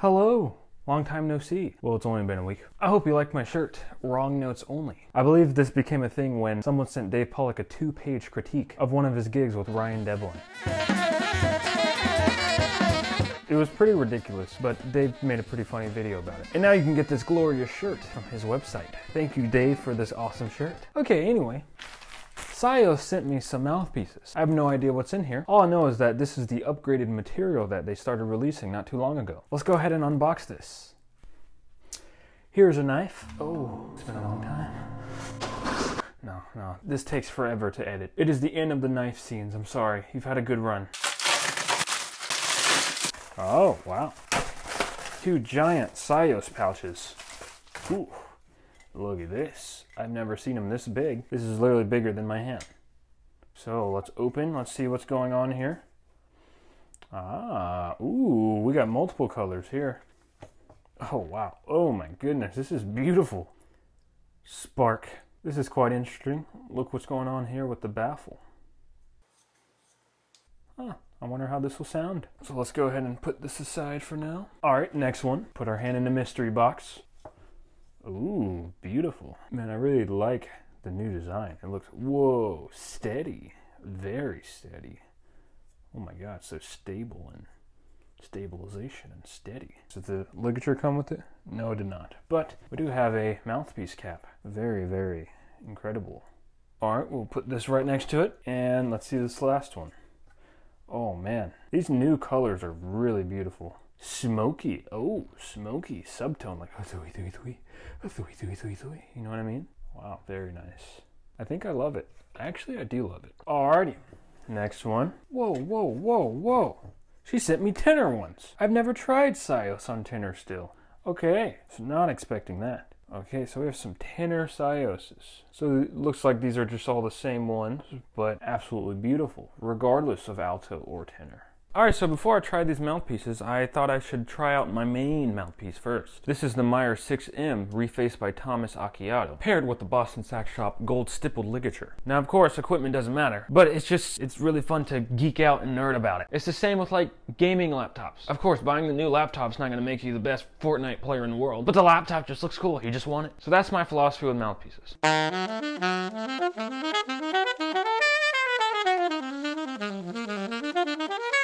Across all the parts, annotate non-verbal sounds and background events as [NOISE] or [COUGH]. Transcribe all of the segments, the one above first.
Hello. Long time no see. Well, it's only been a week. I hope you like my shirt. Wrong notes only. I believe this became a thing when someone sent Dave Pollack a two page critique of one of his gigs with Ryan Devlin. It was pretty ridiculous, but Dave made a pretty funny video about it. And now you can get this glorious shirt from his website. Thank you, Dave, for this awesome shirt. Okay, anyway. SYOS sent me some mouthpieces. I have no idea what's in here. All I know is that this is the upgraded material that they started releasing not too long ago. Let's go ahead and unbox this. Here's a knife. Oh, it's been a long time. No, no, this takes forever to edit. It is the end of the knife scenes. I'm sorry. You've had a good run. Oh, wow. Two giant SYOS pouches. Ooh. Look at this. I've never seen them this big. This is literally bigger than my hand. So let's open. Let's see what's going on here. Ah, ooh, we got multiple colors here. Oh, wow. Oh my goodness, this is beautiful. Spark. This is quite interesting. Look what's going on here with the baffle. Huh. I wonder how this will sound. So let's go ahead and put this aside for now. All right, next one. Put our hand in the mystery box. Ooh, beautiful. Man, I really like the new design. It looks, whoa, steady. Very steady. Oh my god, so stable and stabilization and steady. Does the ligature come with it? No, it did not. But we do have a mouthpiece cap. Very, very incredible. All right, we'll put this right next to it. And let's see this last one. Oh man, these new colors are really beautiful. Smoky. Oh, smoky subtone like thui thui thui, thui thui thui thui. You know what I mean? Wow, very nice. I think I love it. Actually, I do love it. Alrighty, next one. Whoa, whoa, whoa, whoa. She sent me tenor ones. I've never tried SYOS on tenor still. Okay, so not expecting that. Okay, so we have some tenor SYOSes. So it looks like these are just all the same ones, but absolutely beautiful, regardless of alto or tenor. Alright, so before I try these mouthpieces, I thought I should try out my main mouthpiece first. This is the Meyer 6M, refaced by Thomas Acciato, paired with the Boston Sax Shop gold stippled ligature. Now, of course, equipment doesn't matter, but it's just, it's really fun to geek out and nerd about it. It's the same with like gaming laptops. Of course, buying the new laptop's not gonna make you the best Fortnite player in the world, but the laptop just looks cool. You just want it. So that's my philosophy with mouthpieces. [LAUGHS]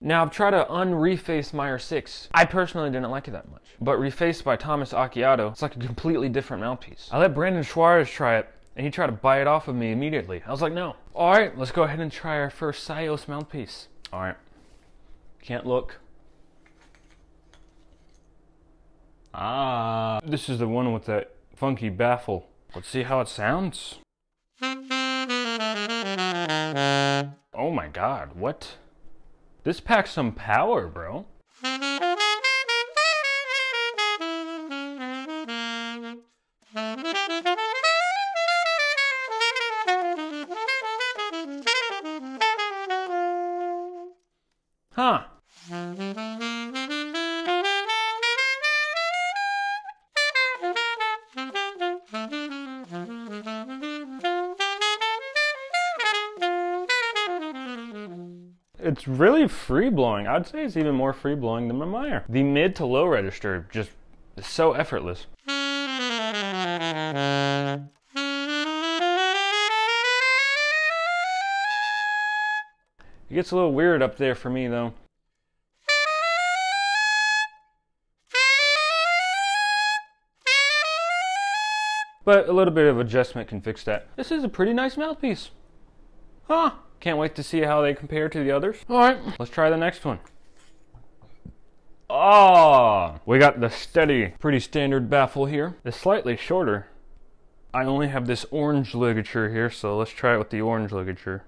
Now I've tried to unreface Meyer 6. I personally didn't like it that much. But refaced by Thomas Acciato, it's like a completely different mouthpiece. I let Brandon Suarez try it, and he tried to buy it off of me immediately. I was like, no. Alright, let's go ahead and try our first SYOS mouthpiece. Alright. Can't look. Ah. This is the one with that funky baffle. Let's see how it sounds. Oh my god, what? This packs some power, bro. Huh. It's really free blowing. I'd say it's even more free blowing than my Meyer. The mid to low register just is so effortless. It gets a little weird up there for me though. But a little bit of adjustment can fix that. This is a pretty nice mouthpiece. Huh. Can't wait to see how they compare to the others. All right, let's try the next one. Ah, we got the steady, pretty standard baffle here. It's slightly shorter. I only have this orange ligature here, so let's try it with the orange ligature.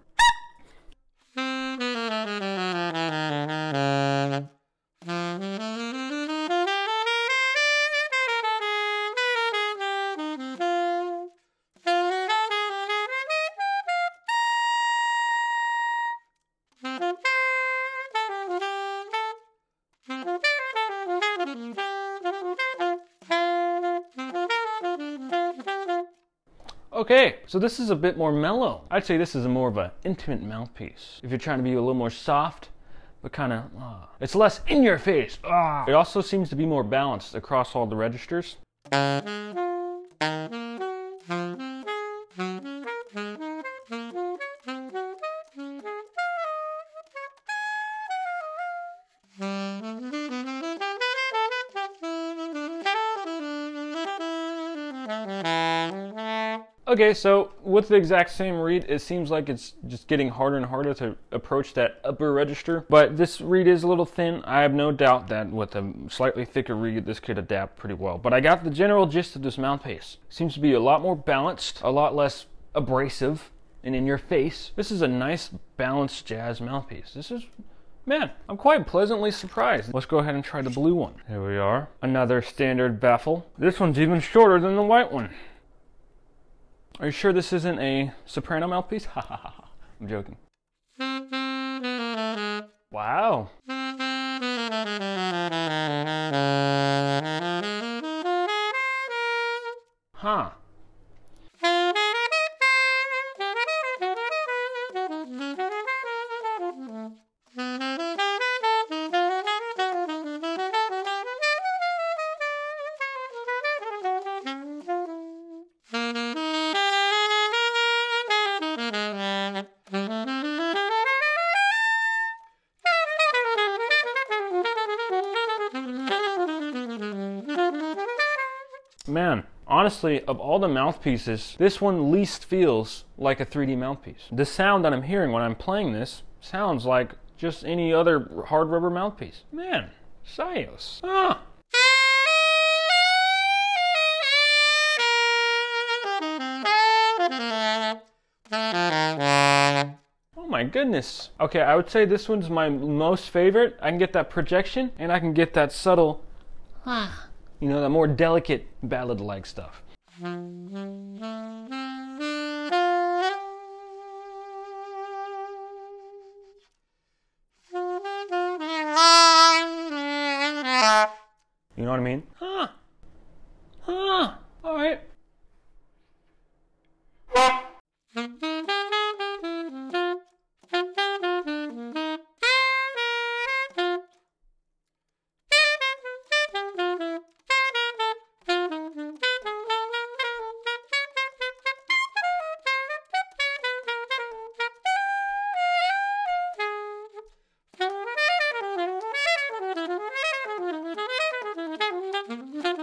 Okay, so this is a bit more mellow. I'd say this is a more of an intimate mouthpiece. If you're trying to be a little more soft, but kind of, uh, it's less in your face. Ah. It also seems to be more balanced across all the registers. Okay, so with the exact same reed, it seems like it's just getting harder and harder to approach that upper register. But this reed is a little thin. I have no doubt that with a slightly thicker reed, this could adapt pretty well. But I got the general gist of this mouthpiece. Seems to be a lot more balanced, a lot less abrasive and in your face. This is a nice balanced jazz mouthpiece. This is Man, I'm quite pleasantly surprised. Let's go ahead and try the blue one. Here we are. Another standard baffle. This one's even shorter than the white one. Are you sure this isn't a soprano mouthpiece? [LAUGHS] Ha ha ha. I'm joking. Wow. Huh. Man, honestly, of all the mouthpieces, this one least feels like a 3D mouthpiece. The sound that I'm hearing when I'm playing this sounds like just any other hard rubber mouthpiece. Man, SYOS. Ah. Oh my goodness. Okay, I would say this one's my most favorite. I can get that projection and I can get that subtle ah you know, the more delicate ballad like stuff. You know what I mean? Mm-hmm.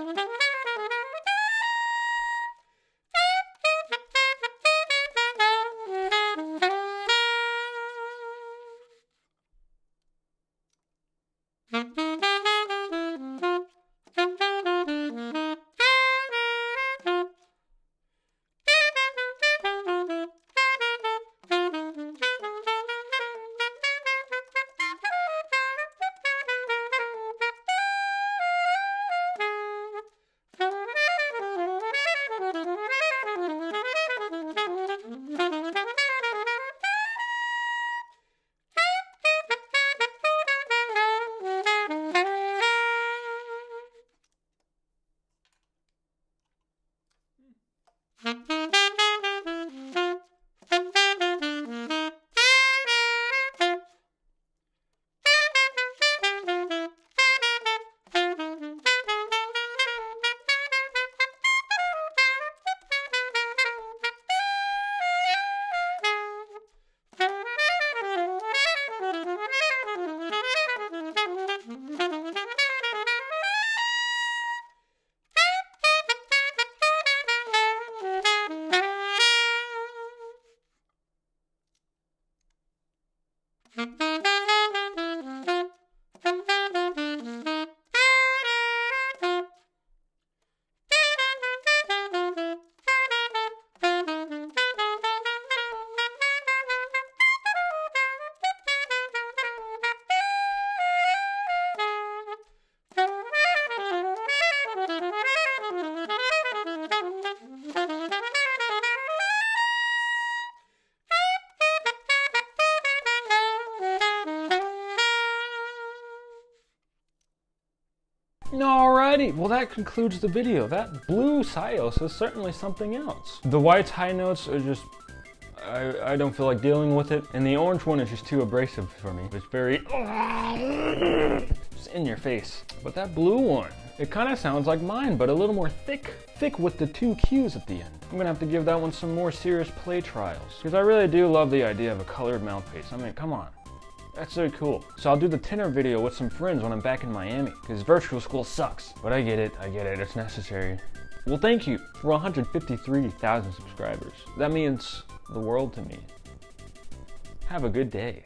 Alrighty, well that concludes the video. That blue SYOS is certainly something else. The white's high notes are just, I, I don't feel like dealing with it. And the orange one is just too abrasive for me. It's very, it's in your face. But that blue one, it kind of sounds like mine, but a little more thick. Thick with the two Qs at the end. I'm gonna have to give that one some more serious play trials. Because I really do love the idea of a colored mouthpiece. I mean, come on. That's so cool. So I'll do the tenor video with some friends when I'm back in Miami, because virtual school sucks. But I get it, I get it, it's necessary. Well, thank you for 153,000 subscribers. That means the world to me. Have a good day.